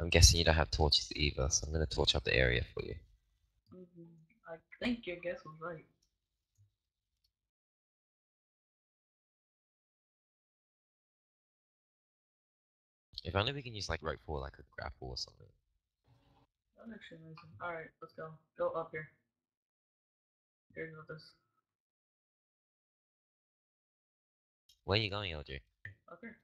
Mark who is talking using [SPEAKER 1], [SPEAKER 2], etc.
[SPEAKER 1] I'm guessing you don't have torches either, so I'm gonna torch up the area for you.
[SPEAKER 2] Mhm. I think your guess was right.
[SPEAKER 1] If only we can use like rope for like a grapple or something.
[SPEAKER 2] That's actually amazing. Alright, let's go. Go up here. Here's what this.
[SPEAKER 1] Where are you going, LJ?
[SPEAKER 2] Up here.